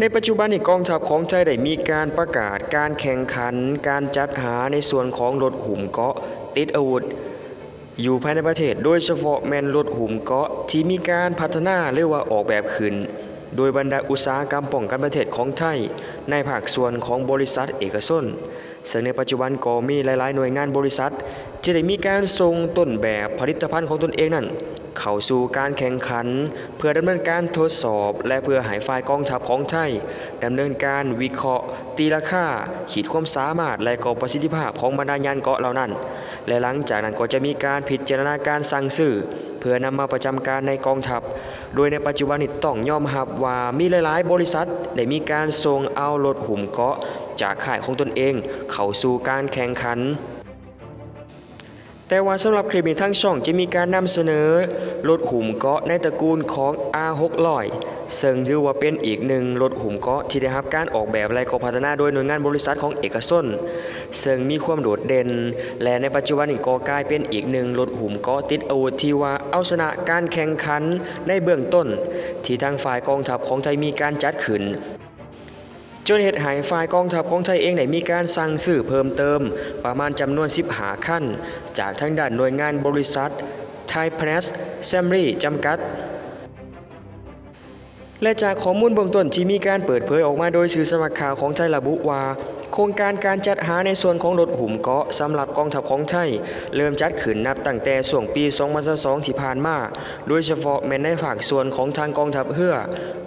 ในปัจจุบันนี้กองทัพของไทยได้มีการประกาศการแข่งขัน การจัดหาในส่วนของรถหุ่มเกาะติดอาวุธ อยู่ภายในประเทศโดยเฉพาะแมนรถหุ่มเกาะที่มีการพัฒนาหรือว่าออกแบบขึ้น โดยบรรดาอุตสาหกรรมป้องกันประเทศของไทย ในภาคส่วนของบริษัทเอกชนซึ่งในปัจจุบันก็มีหลายๆ หน่วยงานบริษัท ที่ได้มีการส่งต้นแบบผลิตภัณฑ์ของตนเองนั้นเข้าสู่การแข่งขัน เพื่อดำเนินการทดสอบและเพื่อห้ฝ่ายกองทัพของไทยดำเนินการวิเคราะห์ ตีราคาขีดความสามารถและก็ประสิทธิภาพของบรรดายานเกาะเหล่านั้น และหลังจากนั้นก็จะมีการพิจารณาการสั่งซื้อเพื่อนำมาประจำการในกองทัพ โดยในปัจจุบันนี้ต้องยอมรับว่ามีหลาย ๆ บริษัทได้มีการส่งเอารถหุ่มเกาะจากค่ายของตนเอง เข้าสู่การแข่งขัน แต่ว่าสำหรับคลิปนี้ทั้งช่องจะมีการนำเสนอรถหุ่มเกาะในตระกูลของ R600 ซึ่งถือว่าเป็นอีกหนึ่งรถหุ่มเกาะที่ได้รับการออกแบบและก็พัฒนาโดยหน่วยงานบริษัทของเอกชนซึ่งมีความโดดเด่น และในปัจจุบันก็กลายเป็นอีกหนึ่งรถหุ่มเกาะติดอาวุธที่ว่าเอาชนะการแข่งขันในเบื้องต้น ที่ทางฝ่ายกองทัพของไทยมีการจัดขึ้น จนเหตุหายฝ่ายกองทัพของไทยเองได้มีการสั่งซื้อเพิ่มเติม ประมาณจำนวน15ขั้น จากทางด้านหน่วยงานบริษัทไทยเพรสแซมรีจำกัดและจากข้อมูลเบื้องต้นที่มีการเปิดเผยออกมาโดยสื่อสมัครข่าวของไทยระบุว่า โครงการการจัดหาในส่วนของรถหุ่มเกาะสำหรับกองทัพของไทย เริ่มจัดขึ้นนับตั้งแต่ช่วงปี 2022ที่ผ่านมา โดยเฉพาะแม้ในภาคส่วนของทางกองทัพเรือ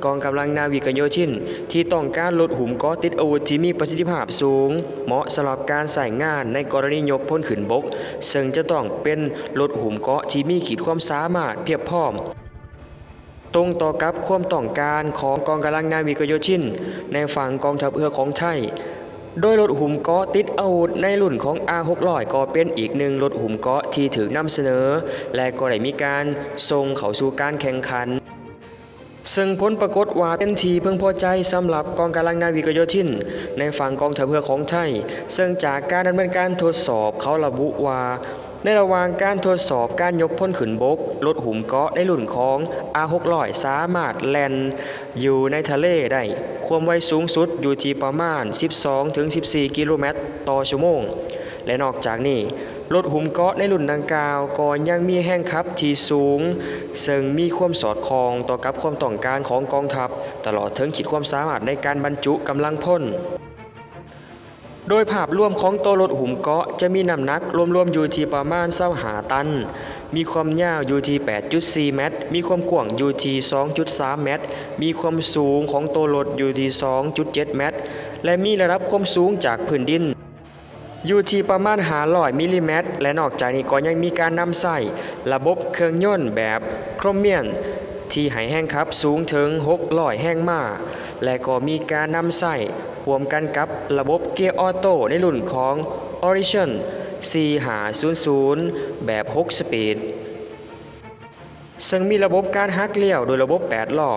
กองกำลังนาวิกโยธิน ที่ต้องการรถหุ่มเกาะติดอาวุธที่มีประสิทธิภาพสูง เหมาะสำหรับการใส่งานในกรณียกพลขึ้นบก ซึ่งจะต้องเป็นรถหุ่มเกาะที่มีขีดความสามารถเพียบพร้อมตรงต่อกับความต้องการของกองกำลังนาวิกโยธิน ในฝั่งกองทัพเรือของไทย โดยรถหุ่มเกาะติดอาวุธในรุ่นของ R600 ก็เป็นอีกหนึ่งรถหุ่มเกาะที่ถือนำเสนอ และก็ได้มีการส่งเข้าสู่การแข่งขัน ซึ่งผลปรากฏว่าเป็นทีเพิ่งพอใจสำหรับกองกำลังนาวิกโยธิน ในฝั่งกองทัพเรือของไทย ซึ่งจากการดำเนินการทดสอบเขาระบุว่า ในระหว่างการทดสอบการยกพ้นขืนบกรถหุ่มเกาะในรุ่นของ R600 สามารถแลนอยู่ในทะเลได้ ความไวสูงสุดอยู่ที่ประมาณ 12-14 กิโลเมตรต่อชั่วโมง และนอกจากนี้รถหุ่มเกาะในรุ่นดังกล่าวก็ยังมีแห้งขับที่สูง ซึ่งมีความสอดคล้องต่อกับความต้องการของกองทัพ ตลอดถึงขีดความสามารถในการบรรจุกำลังพล โดยภาพรวมของตัวรถหุ่มเกาะจะมีน้ำหนักรวมๆอยู่ที่ประมาณ25ตัน มีความยาวอยู่ที่ 8.4 เมตร มีความกว้างอยู่ที่ 2.3 เมตร มีความสูงของตัวรถอยู่ที่ 2.7 เมตร และมีระดับความสูงจากพื้นดินอยู่ที่ประมาณ500มิลลิเมตร และนอกจากนี้ก็ยังมีการนำใส่ระบบเครื่องยนต์แบบ Cummins ที่ให้แรงขับสูงถึง600แรงม้าและก็มีการนำใส่ วมกันกับระบบเกียร์ออโต้ในรุ่นของ Allison 4500 แบบ 6 speed ซึ่งมีระบบการหักเลี้ยวโดยระบบ 8 ล้อ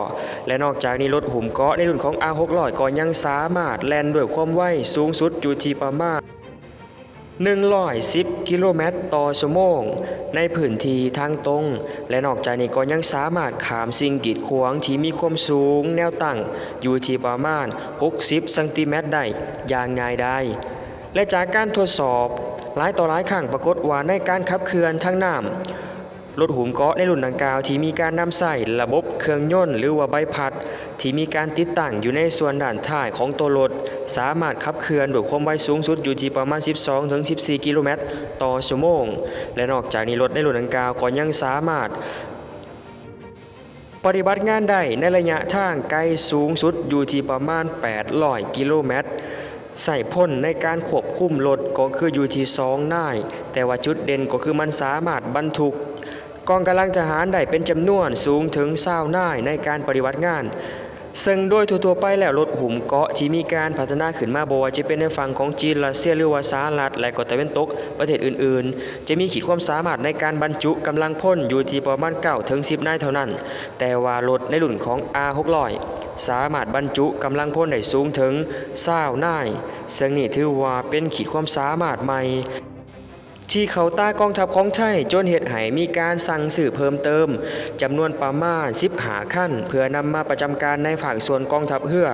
และนอกจากนี้รถหุ้มเกราะในรุ่นของ R600 ก็ยังสามารถแล่นด้วยความไวสูงสุดอยู่ที่ประมาณ 110 กิโลเมตรต่อชั่วโมง ในพื้นที่ทางตรง และนอกจากนี้ก็ยังสามารถขามสิ่งกีดขวางที่มีความสูงแนวตั้ง อยู่ที่ประมาณ 60เซนติเมตรได้อย่างง่ายดายและจากการทดสอบ หลายต่อหลายครั้งปรากฏว่าในการขับเคลื่อนทางน้ำ รถหุ่มเกาะในรุ่นดังกล่าวที่มีการนำใส่ระบบเครื่องยนต์หรือว่าใบพัด ที่มีการติดตั้งอยู่ในส่วนด้านท้ายของตัวรถ สามารถขับเคลื่อนด้วยความไวสูงสุดอยู่ที่ประมาณ 12-14 กิโลเมตรต่อชั่วโมง และนอกจากนี้รถในรุ่นดังกล่าวก็ยังสามารถปฏิบัติงานได้ในระยะทางไกลสูงสุดอยู่ที่ประมาณ 800 กิโลเมตร ใส่พ่นในการควบคุมรถก็คืออยู่ที่2นาย แต่ว่าจุดเด่นก็คือมันสามารถบรรทุก กองกำลังทหารได้เป็นจำนวนสูงถึง20นายในการปฏิบัติงาน ซึ่งโดยทั่วๆไปแล้วรถหุ่มเกาะที่มีการพัฒนาขึ้นมาบ่ว่าจะเป็นในฝั่งของจีนรัสเซียหรือว่าสหรัฐและก็ตะวันตกประเทศอื่นๆ จะมีขีดความสามารถในการบรรจุกำลังพลอยู่ที่ประมาณ9ถึง10 นายเท่านั้น แต่ว่ารถในรุ่นของ R600 สามารถบรรจุกำลังพลได้สูงถึง20นายซึ่งนี่ถือว่าเป็นขีดความสามารถใหม่ ที่เขาต้กองทัพของไทยจนเหตุให้มีการสั่งสื่อเพิ่มเติมจำนวนประมาณ10หาขั้น เพื่อนำมาประจำการในภาคส่วนกองทัพเรือ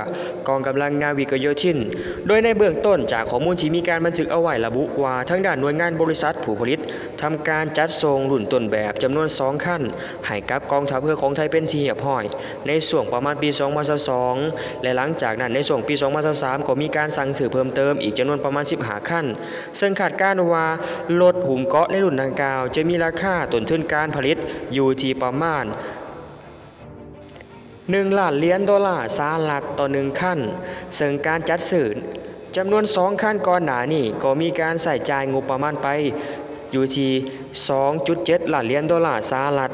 กองกำลังนาวิกโยธิน โดยในเบื้องต้นจากข้อมูลที่มีการบันทึกเอาไว้ระบุว่าทั้งด้านหน่วยงานบริษัทผู้ผลิตทำการจัดส่งรุ่นต้นแบบจำนวน2ขั้นให้กับกองทัพเรือของไทยเป็นที่เรียบร้อย ในช่วงประมาณปี2022และหลังจากนั้นในช่วงปี2023ก็มีการสั่งสื่อเพิ่มเติมอีกจำนวนประมาณ15ขั้น ซึ่งคาดการณ์ว่ารถหุ่มเกาะในรุ่นดังกล่าว จะมีราคาต้นทุนการผลิตอยู่ที่ประมาณ1ล้านเหรียญดอลลาร์สหรัฐต่อหนึ่งขั้น ซึ่งการจัดซื้อจำนวน2ขั้นก่อนหน้านี้ก็มีการใส่จ่ายงบประมาณไปอยู่ที่ 2.7 ล้านเหรียญดอลลาร์สหรัฐ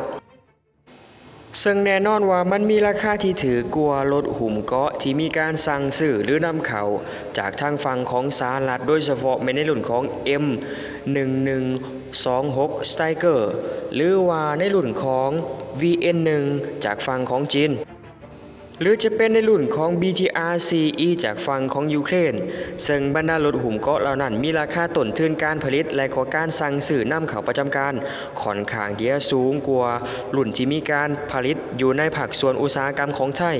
ซึ่งแน่นอนว่ามันมีราคาที่ถือกว่ารถหุ่มเกาะที่มีการสั่งซื้อหรือนำเข้าจากทางฝั่งของสหรัฐโดยเฉพาะในรุ่นของ 1126 s t i เกอร์หรือว่าในรุ่นของ VN1 จากฝั่งของจีน หรือจะเป็นในรุ่นของ BTR CE จากฝั่งของยูเครน ซึ่งบรรดารถหุ่มเกาะเหล่านั้นมีราคาต้นทุนการผลิตและก็การสั่งซื้อนำเข้าประจำการค่อนข้างที่จะสูงกว่ารุ่นที่มีการผลิตอยู่ในภาคส่วนอุตสาหกรรมของไทย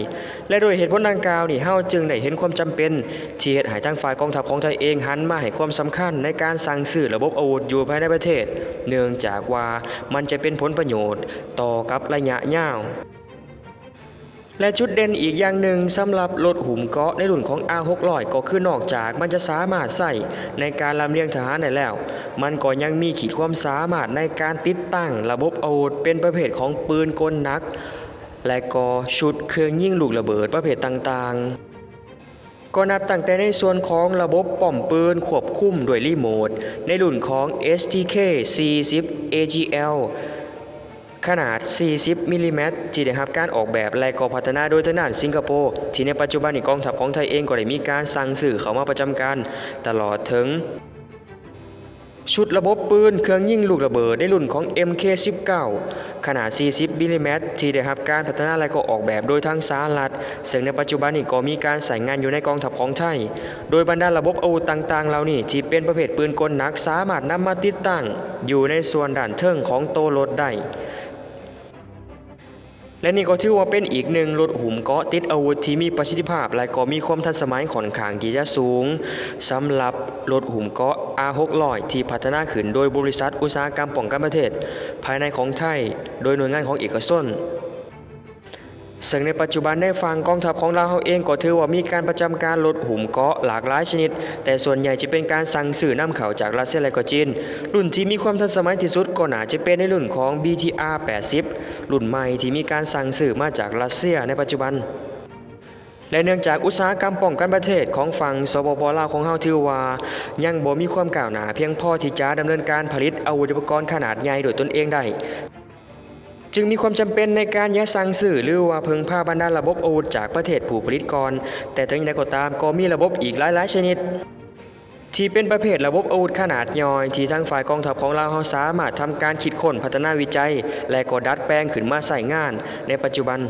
และโดยเหตุผลดังกล่าวนี่เฮาจึงได้เห็นความจำเป็น ที่เฮ็ดให้ทางฝ่ายกองทัพของไทยเองหันมาให้ความสำคัญในการสั่งซื้อระบบอาวุธอยู่ภายในประเทศ เนื่องจากว่ามันจะเป็นผลประโยชน์ต่อกับระยะยาว และจุดเด่นอีกอย่างหนึ่งสำหรับรถหุ่มเกาะในรุ่นของ R600 ก็คือนอกจากมันจะสามารถใส่ในการลำเลียงทหารได้แล้ว มันก็ยังมีขีดความสามารถในการติดตั้งระบบอาวุธเป็นประเภทของปืนกลนัก และก็ชุดเครื่องยิงลูกระเบิดประเภทต่างๆ ก็นับตั้งแต่ในส่วนของระบบป้อมปืนควบคุมด้วยรีโมทในรุ่นของ STK 40 AGL ขนาด 40 มิลลิเมตรที่ได้รับการออกแบบและก็พัฒนาโดยทางด้านสิงคโปร์ที่ในปัจจุบันนี้กองทัพของไทยเองก็ได้มีการสั่งซื้อเข้ามาประจำการตลอดถึงชุดระบบปืนเครื่องยิงลูกระเบิดในรุ่นของ MK19 ขนาด 40 มิลลิเมตรที่ได้รับการพัฒนาและก็ออกแบบโดยทางสหรัฐซึ่งในปัจจุบันนี้ก็มีการใส่งานอยู่ในกองทัพของไทย โดยบรรดาระบบอาวุธต่างๆ เหล่านี้ที่เป็นประเภทปืนกลหนักสามารถนำมาติดตั้ง อยู่ในส่วนด้านเทิงของโตรถได้ และนี่ก็ถือว่าเป็นอีกหนึ่งรถหุ่มเกาะติดอาวุธที่มีประสิทธิภาพ และก็มีความทันสมัยค่อนข้างที่จะสูงสำหรับรถหุ่มเกาะ R600 ที่พัฒนาขึ้นโดยบริษัทอุตสาหกรรมป้องกันประเทศ ภายในของไทย โดยหน่วยงานของเอกชน ซึ่งในปัจจุบันในฝั่งกองทัพของเราวเองก็ถือว่ามีการประจำการรถหุ่มเกาะหลากหลายชนิด แต่ส่วนใหญ่จะเป็นการสั่งซื้อนำเข้าจากรัสเซียและก็จีน รุ่นที่มีความทันสมัยที่สุดก็น่าจะเป็นในรุ่นของ BTR 80 รุ่นใหม่ที่มีการสั่งซื้อมาจากรัสเซียในปัจจุบันและเนื่องจากอุตสาหกรรมป้องกันประเทศของฝั่งสปปลาวของเฮาถือว่า ยังบ่มีความก้าวหน้าเพียงพอที่จะดำเนินการผลิตอาวุธอุปกรณ์ขนาดใหญ่โดยตนเองได้ จึงมีความจำเป็นในการแยกสั่งสื่อหรือว่าเพิ่งพาบรรดาระบบอาวุธจากประเทศผู้ผลิตก่อนแต่ถึงอย่างไรก็ตามก็มีระบบอีกหลายๆ ชนิด ที่เป็นประเภทระบบอาวุธขนาดย่อย ที่ทั้งฝ่ายกองทัพของเราเราสามารถทำการคิดค้นพัฒนาวิจัย และก็ดัดแปลงขึ้นมาใส่งานในปัจจุบัน